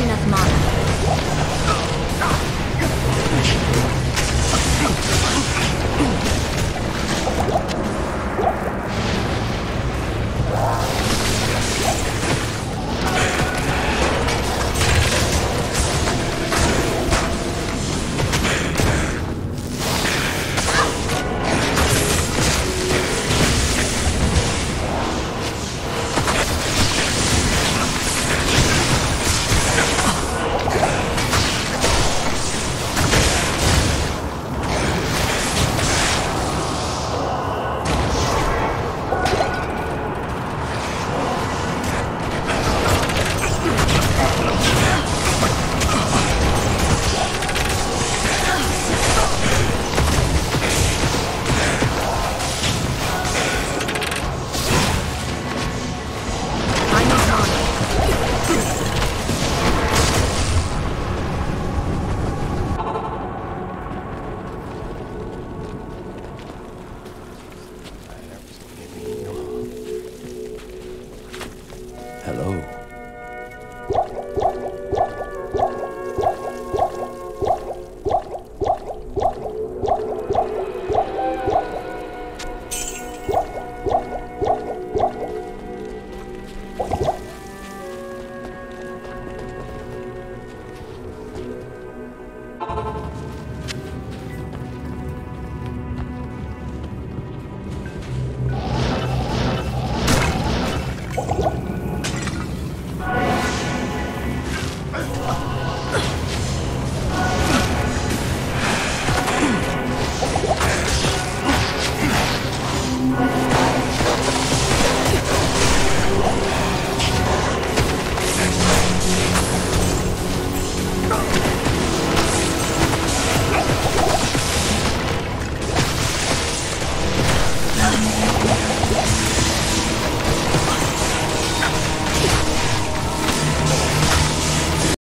Enough mana. Hello.